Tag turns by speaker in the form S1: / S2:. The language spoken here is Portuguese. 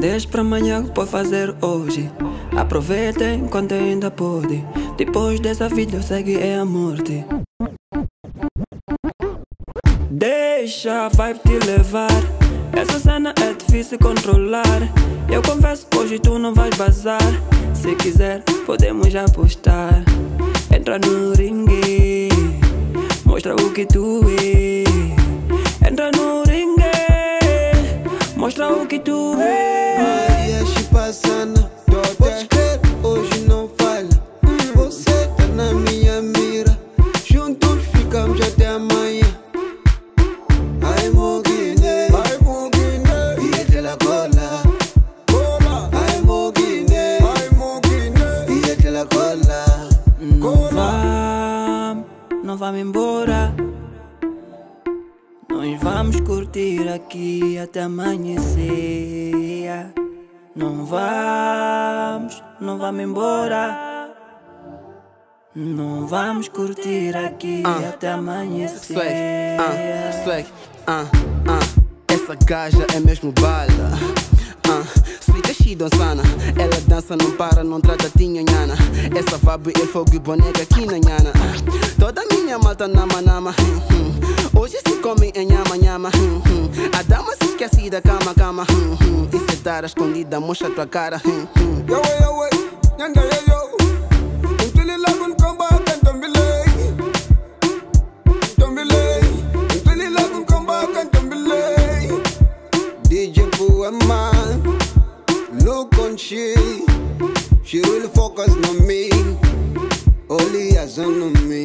S1: deixe para amanhã que pode fazer hoje. Aproveita enquanto ainda pode. Depois dessa vida segue é a morte. Deixa a vibe te levar. Essa cena é difícil controlar. Eu confesso que hoje tu não vais bazar. Se quiser, podemos apostar. Entra no ringue, mostra o que tu é. Entra no mostra o que tu é.
S2: Maria Chipasana, pode crer, hoje não falha. Você tá na minha mira, juntos ficamos até amanhã. Ai, Mogine, ai, Mogine, e te la cola, cola. Ai, Mogine, ai, Mogine, e te la cola,
S1: Não vamos, não vamos embora. Nós vamos curtir aqui até amanhecer. Não vamos, não vamos embora. Não vamos curtir aqui até amanhecer.
S3: Swag, ah, swag, ah, ah. Essa gaja é mesmo bala. Ah, sweet she dançana. Ela dança, não para, não trata tinha nhana. Essa vibe é fogo e boneca aqui na nhana. Toda minha malta nama nama. Hoje se come em nhama nhama. A dama se esquece da cama cama. E se a escondida, mostra tua cara.
S2: Yo, yo, yo, nyanda yo, yo. Untuli lagun komba kan tombile. Tombile. Untuli lagun komba kan tombile. DJ Puema. Look She really focus on me. Only as on me.